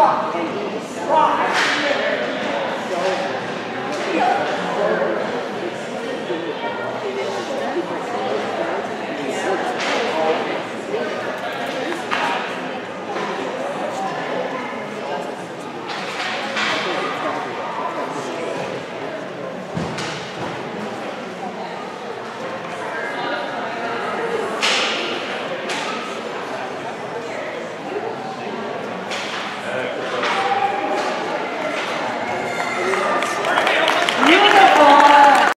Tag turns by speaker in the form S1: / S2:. S1: walk.